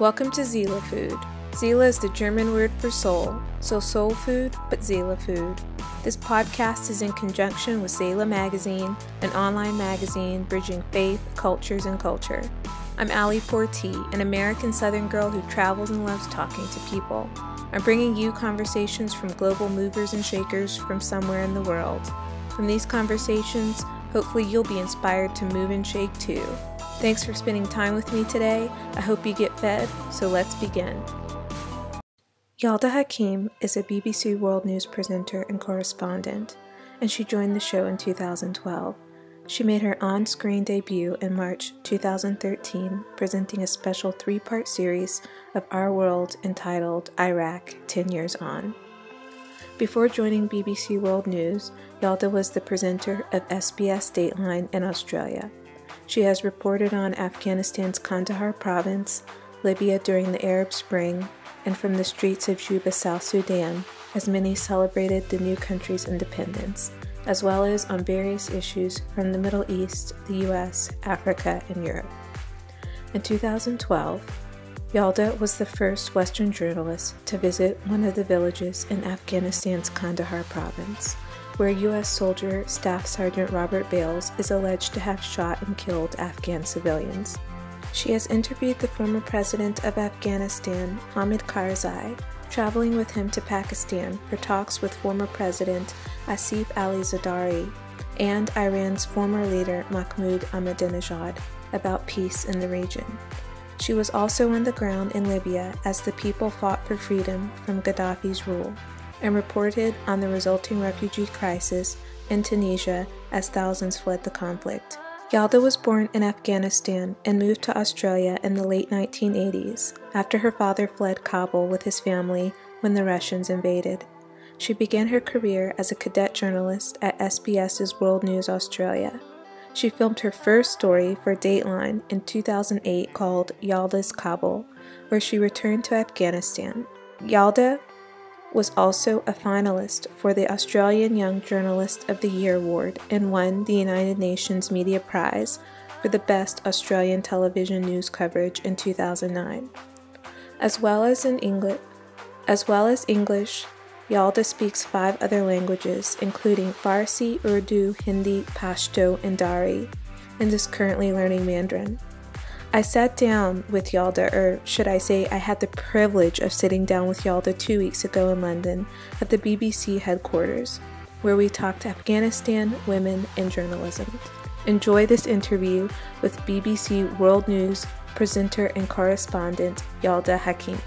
Welcome to Seele Food. Seele is the German word for soul, so soul food, but Seele food. This podcast is in conjunction with Seele Magazine, an online magazine bridging faith, cultures, and culture. I'm Ali Portee, an American Southern girl who travels and loves talking to people. I'm bringing you conversations from global movers and shakers from somewhere in the world. From these conversations, hopefully you'll be inspired to move and shake too. Thanks for spending time with me today. I hope you get fed, so let's begin. Yalda Hakim is a BBC World News presenter and correspondent, and she joined the show in 2012. She made her on screen debut in March 2013, presenting a special three part series of Our World entitled Iraq 10 Years On. Before joining BBC World News, Yalda was the presenter of SBS Dateline in Australia. She has reported on Afghanistan's Kandahar province, Libya during the Arab Spring, and from the streets of Juba, South Sudan, as many celebrated the new country's independence, as well as on various issues from the Middle East, the US, Africa, and Europe. In 2012, Yalda was the first Western journalist to visit one of the villages in Afghanistan's Kandahar province where U.S. soldier Staff Sergeant Robert Bales is alleged to have shot and killed Afghan civilians. She has interviewed the former president of Afghanistan, Hamid Karzai, traveling with him to Pakistan for talks with former President Asif Ali Zardari and Iran's former leader Mahmoud Ahmadinejad about peace in the region. She was also on the ground in Libya as the people fought for freedom from Gaddafi's rule and reported on the resulting refugee crisis in Tunisia as thousands fled the conflict. Yalda was born in Afghanistan and moved to Australia in the late 1980s after her father fled Kabul with his family when the Russians invaded. She began her career as a cadet journalist at SBS's World News Australia. She filmed her first story for Dateline in 2008 called Yalda's Kabul, where she returned to Afghanistan. Yalda was also a finalist for the Australian Young Journalist of the Year award and won the United Nations Media Prize for the best Australian television news coverage in 2009. As well as in English, as well as English, Yalda speaks five other languages, including Farsi, Urdu, Hindi, Pashto, and Dari, and is currently learning Mandarin. I sat down with Yalda, or should I say, I had the privilege of sitting down with Yalda two weeks ago in London at the BBC headquarters, where we talked Afghanistan, women, and journalism. Enjoy this interview with BBC World News presenter and correspondent Yalda Hakim.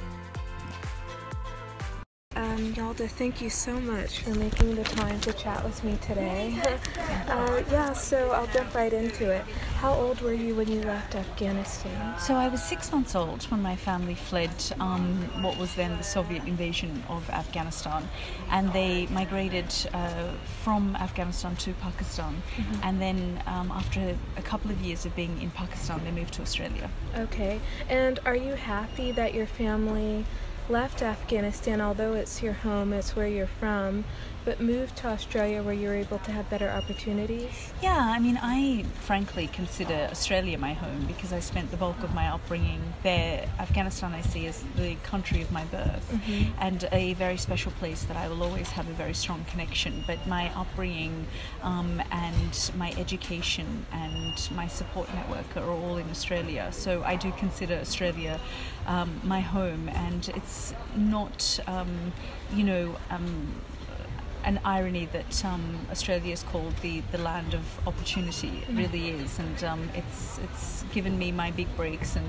Yalda, thank you so much for making the time to chat with me today. uh, yeah, so I'll jump right into it. How old were you when you left Afghanistan? So I was six months old when my family fled um, what was then the Soviet invasion of Afghanistan, and they migrated uh, from Afghanistan to Pakistan, mm-hmm. and then um, after a couple of years of being in Pakistan, they moved to Australia. Okay, and are you happy that your family? Left Afghanistan, although it's your home, it's where you're from, but moved to Australia where you're able to have better opportunities? Yeah, I mean, I frankly consider Australia my home because I spent the bulk of my upbringing there. Afghanistan I see as the country of my birth mm-hmm. and a very special place that I will always have a very strong connection. But my upbringing um, and my education and my support network are all in Australia. So I do consider Australia um, my home, and it's not, um, you know, um, an irony that um, Australia is called the, the land of opportunity. It mm. really is, and um, it's it's given me my big breaks and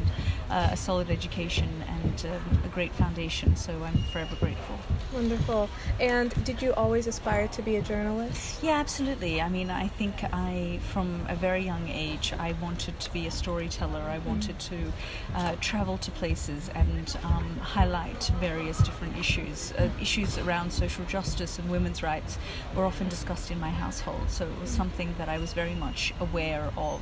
uh, a solid education and um, a great foundation. So I'm forever grateful. Wonderful. And did you always aspire to be a journalist? Yeah, absolutely. I mean, I think I, from a very young age, I wanted to be a storyteller. I mm. wanted to uh, travel to places and um, highlight various different issues, uh, issues around social justice and women's rights were often discussed in my household. So it was something that I was very much aware of.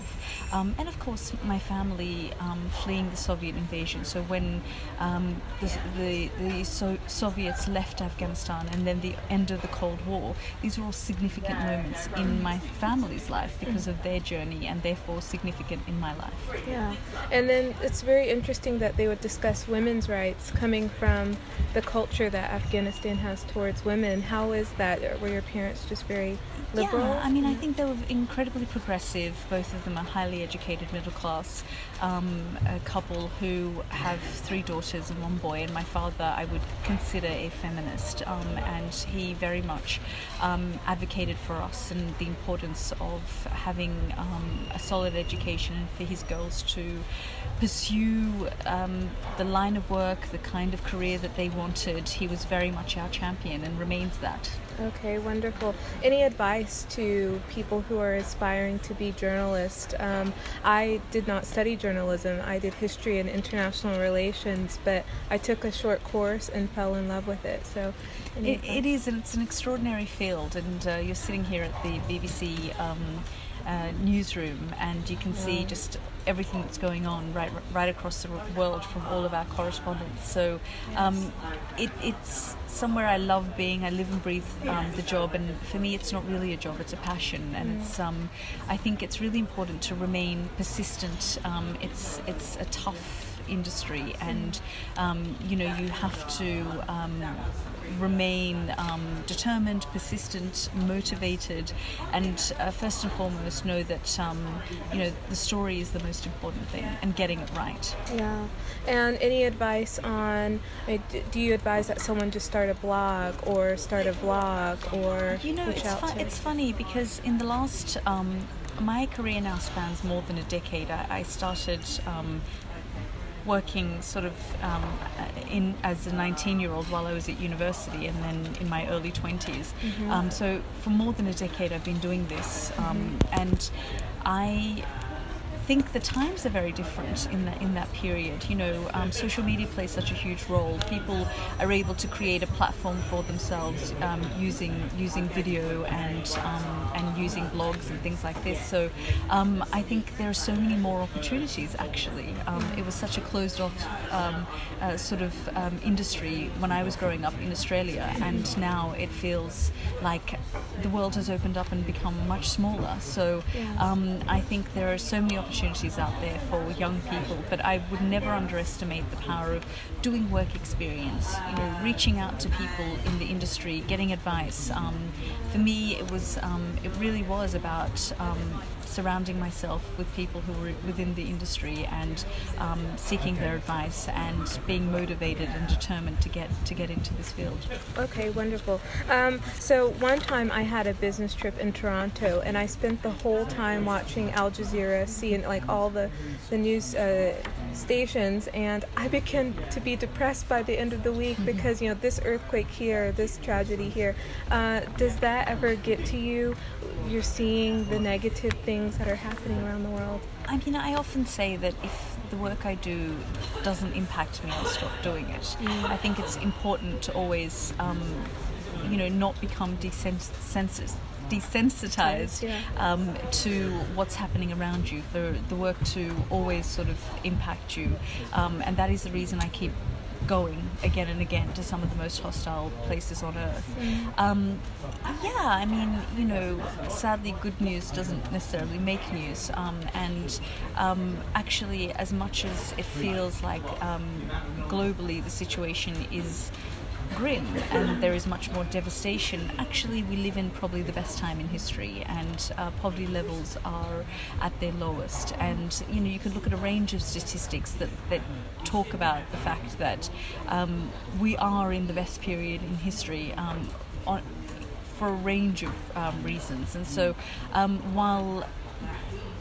Um, and of course, my family um, fleeing the Soviet invasion. So when um, the, the, the so- Soviets left Afghanistan and then the end of the Cold War, these were all significant moments in my family's life because of their journey and therefore significant in my life. Yeah. And then it's very interesting that they would discuss women's rights coming from the culture that Afghanistan has towards women. How is that? Were your parents just very liberal? Yeah, I mean, I think they were incredibly progressive. Both of them are highly educated, middle class. Um, a couple who have three daughters and one boy. And my father, I would consider a feminist, um, and he very much um, advocated for us and the importance of having um, a solid education and for his girls to pursue um, the line of work, the kind of career that they wanted. He was very much our champion and remains that. Okay, wonderful. Any advice to people who are aspiring to be journalists? Um, I did not study journalism. I did history and international relations, but I took a short course and fell in love with it. So, it, it is, and it's an extraordinary field. And uh, you're sitting here at the BBC. Um, uh, newsroom, and you can see just everything that's going on right right across the world from all of our correspondents. So um, it, it's somewhere I love being. I live and breathe um, the job, and for me, it's not really a job; it's a passion, and it's. Um, I think it's really important to remain persistent. Um, it's it's a tough industry, and um, you know you have to um, remain um, determined, persistent, motivated, and uh, first and foremost know that um, you know the story is the most important thing, and getting it right. Yeah. And any advice on? Do you advise that someone just start a blog or start a vlog or you know it's, fun, it's funny because in the last um, my career now spans more than a decade. I, I started um, working sort of um, in as a 19 year old while I was at university and then in my early 20s. Mm-hmm. Um, so for more than a decade I've been doing this um, mm-hmm. and I think the times are very different in that in that period. You know, um, social media plays such a huge role. People are able to create a platform for themselves um, using using video and um, and using blogs and things like this. So um, I think there are so many more opportunities. Actually, um, it was such a closed off um, uh, sort of industry when I was growing up in Australia, and now it feels like the world has opened up and become much smaller. So I think there are so many opportunities opportunities out there for young people, but I would never underestimate the power of doing work experience, you know, reaching out to people in the industry, getting advice. Um, for me, it was, um, it really was about um, surrounding myself with people who were within the industry and um, seeking their advice and being motivated and determined to get to get into this field. Okay, wonderful. Um, so one time I had a business trip in Toronto and I spent the whole time watching Al Jazeera, seeing like all the the news uh, stations, and I began to be depressed by the end of the week because you know this earthquake here, this tragedy here. Uh, does that ever get to you? You're seeing the negative things things that are happening around the world? I mean, I often say that if the work I do doesn't impact me, I'll stop doing it. Mm. I think it's important to always, um, you know, not become desensitized desensitized yeah. um, to what's happening around you, for the work to always sort of impact you. Um, and that is the reason I keep going again and again to some of the most hostile places on earth. Mm. Um, yeah, I mean, you know, sadly, good news doesn't necessarily make news. Um, and um, actually, as much as it feels like um, globally the situation is grim and there is much more devastation. Actually, we live in probably the best time in history, and uh, poverty levels are at their lowest. And you know, you can look at a range of statistics that, that talk about the fact that um, we are in the best period in history. Um, on, for a range of um, reasons, and so um, while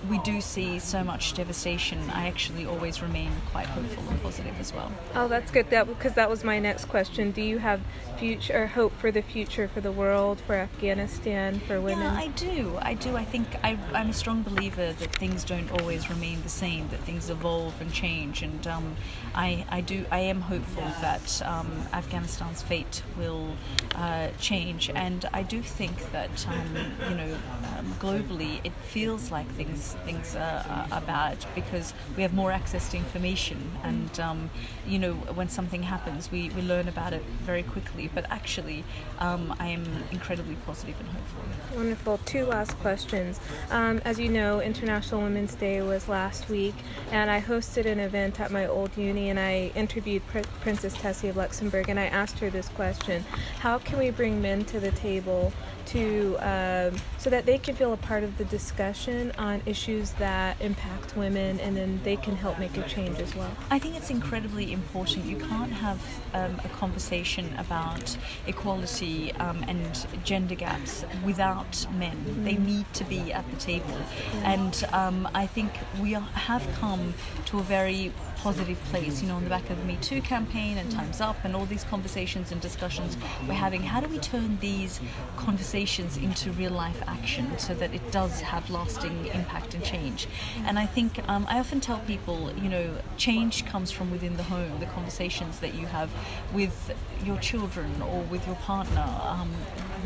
we do see so much devastation, I actually always remain quite hopeful and positive as well. Oh, that's good. That because that was my next question. Do you have future or hope for the future for the world, for Afghanistan, for women? Yeah, I do. I do. I think I, am a strong believer that things don't always remain the same. That things evolve and change. And um, I, I do. I am hopeful that um, Afghanistan's fate will uh, change. And I do think that um, you know um, globally it feels like things things are, are, bad because we have more access to information. And um, you know when something happens, we, we learn about it very quickly. But actually, um, I am incredibly positive and hopeful. Wonderful. Two last questions. Um, as you know, International Women's Day was last week, and I hosted an event at my old uni, and I interviewed Pr- Princess Tessy of Luxembourg, and I asked her this question: How can we bring men to the table to um, so that they can feel a part of the discussion on issues that impact women, and then they can help make a change as well. I think it's incredibly important. You can't have um, a conversation about equality um, and gender gaps without men. Mm-hmm. They need to be at the table, and um, I think we are, have come to a very positive place. You know, on the back of the Me Too campaign and Time's Up and all these conversations and discussions we're having. How do we turn these conversations into real life action so that it does have lasting impact and change? And I think um, I often tell people, you know, change comes from within the home. The conversations that you have with your children or with your partner. Um,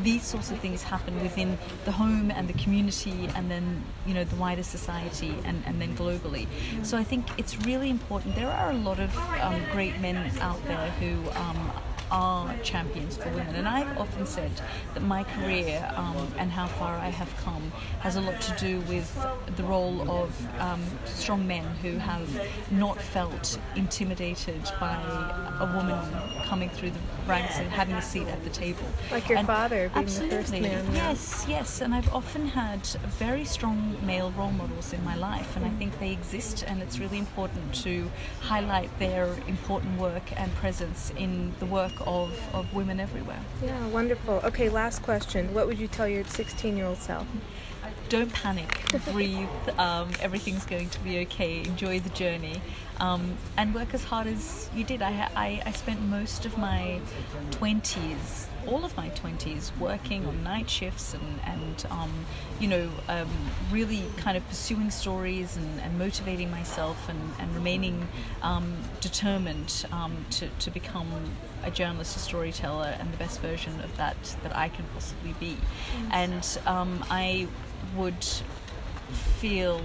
these sorts of things happen within the home and the community and then you know the wider society and, and then globally so i think it's really important there are a lot of um, great men out there who um, are champions for women. And I've often said that my career um, and how far I have come has a lot to do with the role of um, strong men who have not felt intimidated by a woman coming through the ranks and having a seat at the table. Like your and father being absolutely. the first man. Yes, yes. And I've often had very strong male role models in my life, and I mm. think they exist, and it's really important to highlight their important work and presence in the work of, of women everywhere. Yeah, wonderful. Okay, last question. What would you tell your 16 year old self? Don't panic, breathe. Um, everything's going to be okay. Enjoy the journey. Um, and work as hard as you did. I, I, I spent most of my 20s all of my 20s working on night shifts and, and um, you know, um, really kind of pursuing stories and, and motivating myself and, and remaining um, determined um, to, to become a journalist, a storyteller, and the best version of that that I can possibly be. And um, I would feel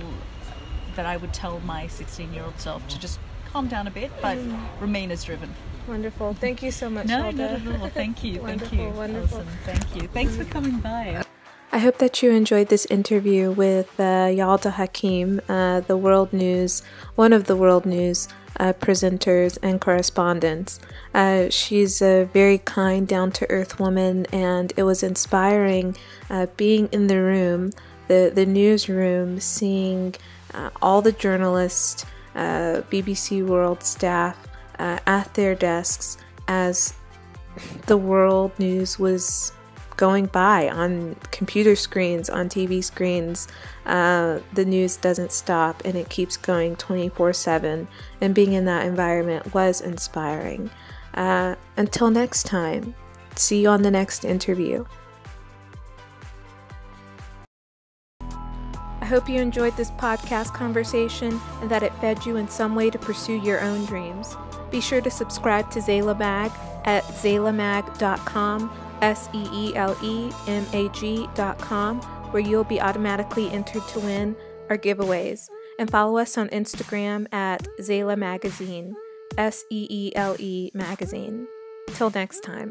that I would tell my 16 year old self to just calm down a bit, but mm. remain as driven. Wonderful. Thank you so much. No, not at all. Thank you. Thank you. Wonderful. Awesome. Thank you. Thanks for coming by. I hope that you enjoyed this interview with uh, Yalda Hakim, uh, the World News, one of the World News uh, presenters and correspondents. Uh, she's a very kind, down to earth woman, and it was inspiring uh, being in the room, the, the newsroom, seeing uh, all the journalists, BBC World staff at their desks as the world news was going by on computer screens, on TV screens. Uh, the news doesn't stop and it keeps going 24 7. And being in that environment was inspiring. Uh, until next time, see you on the next interview. Hope you enjoyed this podcast conversation and that it fed you in some way to pursue your own dreams. Be sure to subscribe to Seele Mag at seelemag.com S E E L E M A G.com, where you'll be automatically entered to win our giveaways. And follow us on Instagram at Seele Magazine, S E E L E Magazine. Till next time.